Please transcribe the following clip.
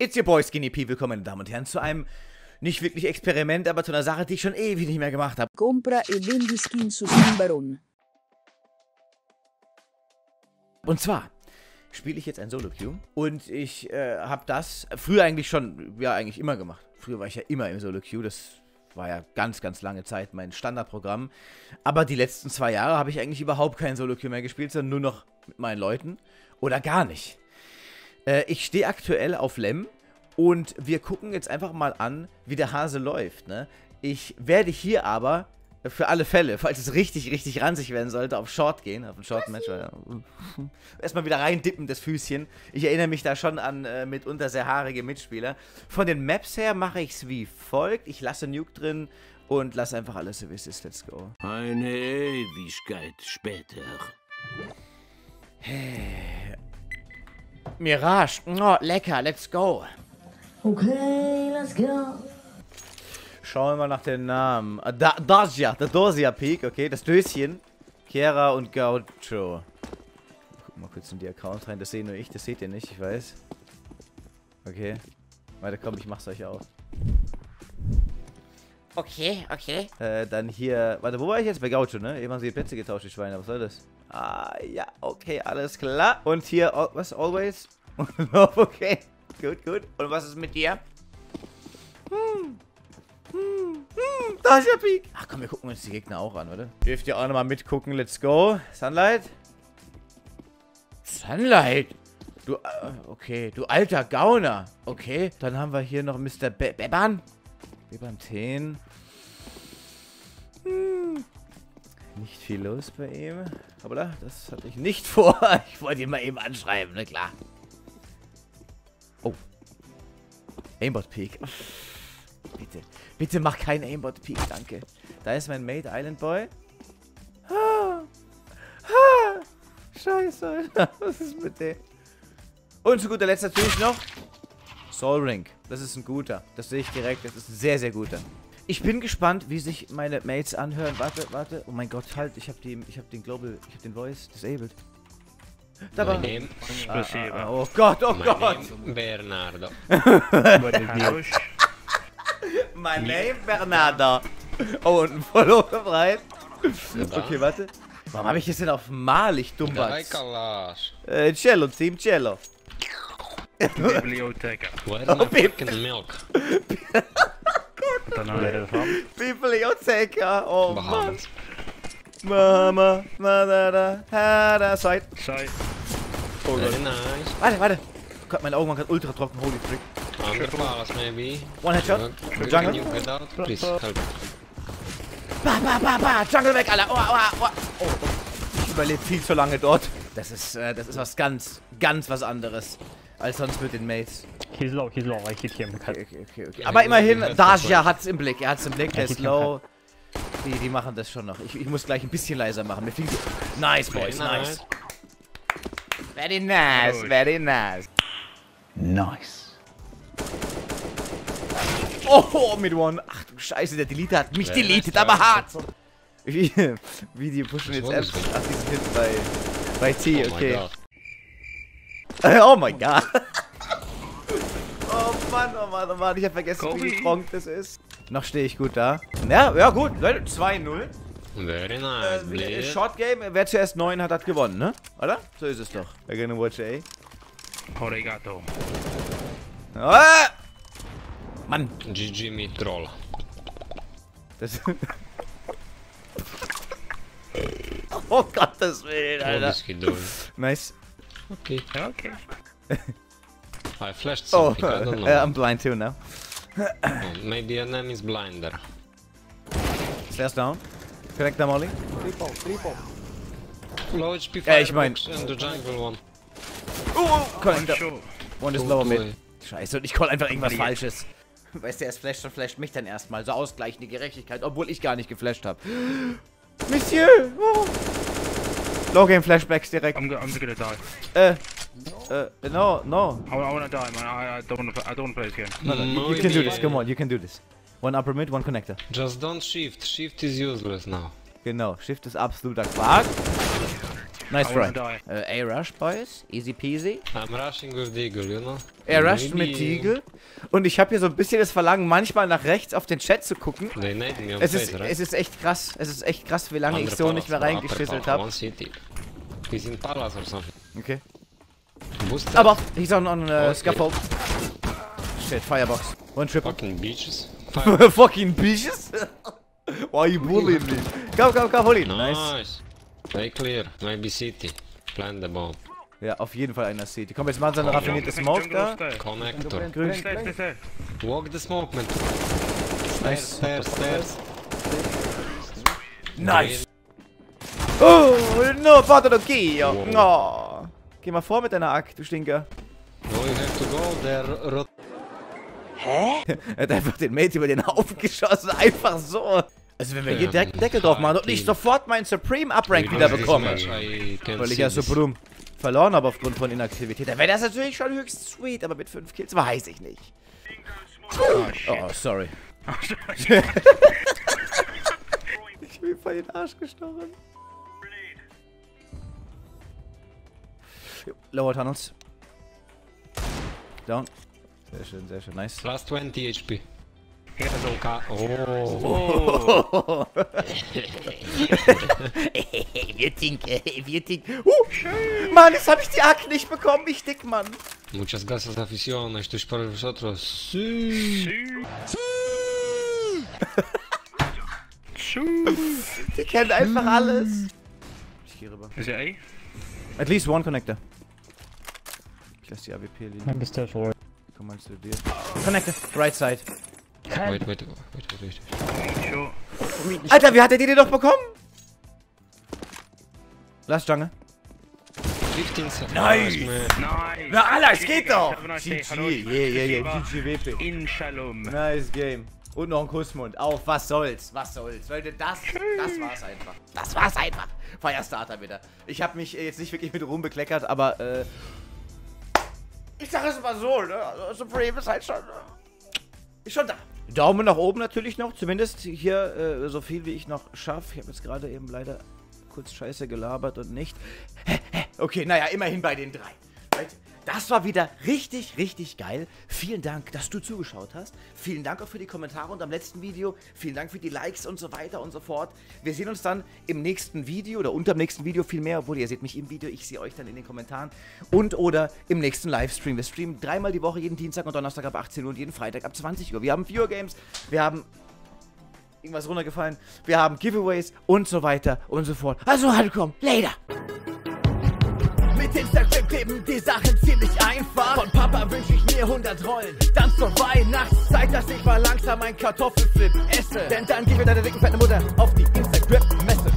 It's your boy Skinny P. Willkommen, meine Damen und Herren, zu einem nicht wirklich Experiment, aber zu einer Sache, die ich schon ewig nicht mehr gemacht habe. Compra e vendi skin su Simbaron. Und zwar spiele ich jetzt ein Solo-Queue und ich äh, habe das früher eigentlich schon, ja eigentlich immer gemacht. Früher war ich ja immer im Solo-Queue, das war ja ganz, ganz lange Zeit mein Standardprogramm. Aber die letzten zwei Jahre habe ich eigentlich überhaupt kein Solo-Queue mehr gespielt, sondern nur noch mit meinen Leuten oder gar nicht. Äh, ich stehe aktuell auf Lem und wir gucken jetzt einfach mal an, wie der Hase läuft. Ne? Ich werde hier aber für alle Fälle, falls es richtig, richtig ranzig werden sollte, auf Short gehen, auf ein Short-Match. Ja. Erstmal wieder reindippen, das Füßchen. Ich erinnere mich da schon an äh, mitunter sehr haarige Mitspieler. Von den Maps her mache ich es wie folgt. Ich lasse Nuke drin und lasse einfach alles so wie es ist. Let's go. Eine Ewigkeit später. Mirage. Oh, lecker, let's go. Okay, let's go. Schauen wir mal nach den Namen. Ah, Da Dacia, der Dosia Peak, okay. Das Döschen. Kiera und Gaucho. Guck mal kurz in die Accounts rein. Das sehe nur ich, das seht ihr nicht, ich weiß. Okay. Warte, komm, ich mach's euch auf. Okay, okay. Äh, dann hier. Warte, wo war ich jetzt? Bei Gaucho, ne? Eben haben sie die Plätze getauscht, die Schweine. Was soll das? Ah, ja, okay, alles klar. Und hier, al- was? Always? okay. Gut, gut. Und was ist mit dir? Hm. Hm. Hm. Da ist der Peak. Ach komm, wir gucken uns die Gegner auch an, oder? Dürft ihr auch nochmal mitgucken. Let's go. Sunlight? Sunlight? Du, äh, okay. Du alter Gauner. Okay. Dann haben wir hier noch Mr. Be Beban. Beban 10. Nicht viel los bei ihm. Aber das hatte ich nicht vor. Ich wollte ihn mal eben anschreiben, ne klar. Oh. Aimbot Peak. Bitte. Bitte mach keinen Aimbot Peak, danke. Da ist mein Mate Island Boy. Ah. Ah. Scheiße. Was ist mit dem? Und zu guter Letzt natürlich noch Soul Ring. Das ist ein guter. Das sehe ich direkt. Das ist ein sehr, sehr guter. Ich bin gespannt, wie sich meine Mates anhören. Warte, warte. Oh mein Gott, halt. Ich habe die, den Global, ich habe den Voice disabled. Da war. Ah, ah, ah oh Gott, oh my Gott. Name Bernardo. mein Name Bernardo. Oh, und ein Follower bereit. Okay, warte. Warum habe ich jetzt denn auf Mal, ich Dummbatz? Äh, Cello, Team Cello. Bibliotheca. Where the fucking milk? Dan naar de van. Bibliotheca. Oh, Mann. Bahamas. Mama, Mama, Hada, Side. Side. Oh Gott. Very nice. Warte, warte. Gott, meine Augen waren gerade ultra trocken. Holy frick. Under palace maybe. One headshot. Good. Jungle. You get out? Please help. Ba, ba, ba, ba. Jungle weg, Alter. Oh, oh, oh. oh, oh. Ich überlebe viel zu lange dort. Das ist, äh, das ist was ganz, ganz was anderes. Als sonst mit den Mates. He's low, he's low. I hit him. Okay, okay, okay, okay. Aber immerhin, Dacia hat's im Blick. Er hat's im Blick, der ist low. Die, die machen das schon noch. Ich, ich muss gleich ein bisschen leiser machen. Mir fliegt... Nice, boys, Very nice. Very nice, very nice. Nice. Oh, mit One. Ach du Scheiße, der Delete hat mich Very deleted, nice, aber hart. Wie, wie die pushen jetzt das Ach, die sind hinten bei, bei T, Oh my okay. god. oh mein Gott. Oh Mann, oh Mann, oh Mann. Ich hab vergessen, wie strong das ist. Noch stehe ich gut da. Ja, ja gut. Leute, 2-0. Very nice, Äh, bleed. Short Game, wer zuerst 9 hat, hat gewonnen, ne? Oder? So ist es doch. We're gonna watch A. Oregato. Ah! Mann, GG me troll. das... oh Gottes Willen, Alter. doing? Nice. Okay. Okay. I flashed Oh, something, I don't know. uh, I'm blind too now. Oh, Maybe your name is Blinder. Stairs down. Connect them, Ollie. Low HP Ja, ich mein- and the jungle one. Oh, connect them. Sure. One is lower mid. Scheiße, und ich call einfach irgendwas. Falsches. Weißt du, erst flasht und flasht mich dann erstmal. So ausgleichende Gerechtigkeit, obwohl ich gar nicht geflasht habe. Monsieur! Oh. Low Game Flashbacks direkt. I'm, I'm gonna die. Äh, äh, no, no. I, I wanna die, man. I, I don't wanna. I don't wanna play this game. No, no, you, you can do this, come on, you can do this. One upper mid, one connector. Just don't shift. Shift is useless now. Genau, Shift ist absoluter Quark. Nice try. die. Äh, A-Rush, Boys. Easy peasy. I'm rushing with the eagle, you know? Er rusht Maybe mit Deagle. Und ich habe hier so ein bisschen das Verlangen, manchmal nach rechts auf den Chat zu gucken. They nade me on Es ist, face, right? es ist echt krass. Es ist echt krass, wie lange ich Under so nicht mehr palace, habe. One city. He's in palace or something. Okay. Booster. Aber he's on, on uh, Okay. scaffold. Shit, Firebox. One triple. Fucking beaches. Fucking bitches. Why you bullying me? Go, go, go, hol ihn. Nice. Nice. Stay clear. Maybe city. Plant the bomb. Ja, auf jeden Fall einer City. Komm, jetzt machen sie eine Jungle, raffinierte Smoke da. Connector. Grün. Walk the smoke, man. Stairs, Nice. stairs, stairs. Nice. Oh, no, patologia. Wow. Oh. Geh mal vor mit deiner Ack, du Stinker. No, you have to go there. Rot Er hat einfach den Mate über den Haufen geschossen, einfach so. Also wenn wir hier direkt einen Deckel drauf machen und ich sofort meinen Supreme Uprank wieder This bekomme. Weil ich ja. Supreme verloren habe aufgrund von Inaktivität. Dann wäre das natürlich schon höchst sweet, aber mit 5 Kills weiß ich nicht. Oh. Oh, sorry. ich bin in den Arsch gestochen. Lower Tunnels. Down. Sehr schön, sehr schön. Nice. Last 20 HP. Oh. Oh, think, if you think. Uh, Mann, jetzt habe ich die Ack nicht bekommen, ich dick, Mann. Muchas gracias aficiones, estoy para vosotros. Sí. Die kennt einfach alles. Ich gehe rüber. is it A? At least one connector. Ich lasse die AWP liegen. Stairs forward. Komm mal zu dir. Connector, right side. Wait, wait, wait, wait, wait. Sure. Alter, wie hat er die denn doch bekommen? Last Jungle. 15 seconds. Nice. Nice. Na, Alter, es geht doch! GG, yeah, yeah, yeah. GG WP. In Shalom. Nice Game. Und noch ein Kussmund. Auf, was soll's, was soll's. Leute, das, das war's einfach. Das war's einfach. Firestarter wieder. Ich habe mich jetzt nicht wirklich mit Ruhm bekleckert, aber, äh... Ich sag es mal so, ne? Also, Supreme ist halt schon... äh, Ist schon da. Daumen nach oben natürlich noch. Zumindest hier äh, so viel, wie ich noch schaffe. Ich habe jetzt gerade eben leider kurz scheiße gelabert und nicht. Okay, naja, immerhin bei den drei. Leute, Das war wieder richtig, richtig geil. Vielen Dank, dass du zugeschaut hast. Vielen Dank auch für die Kommentare unter dem letzten Video. Vielen Dank für die Likes und so weiter und so fort. Wir sehen uns dann im nächsten Video oder unter dem nächsten Video vielmehr, obwohl ihr seht mich im Video, ich sehe euch dann in den Kommentaren und oder im nächsten Livestream. Wir streamen dreimal die Woche, jeden Dienstag und Donnerstag ab 18 Uhr und jeden Freitag ab 20 Uhr. Wir haben Viewer Games, wir haben irgendwas runtergefallen, wir haben Giveaways und so weiter und so fort. Also halt komm, later! Mit Instagram kleben die Sachen ziemlich einfach. Von Papa wünsche ich mir 100 Rollen. Dann zur Weihnachtszeit, dass ich mal langsam ein Kartoffelflip esse. Denn dann gib mit deiner dicken fetten Mutter auf die Instagram-Messe.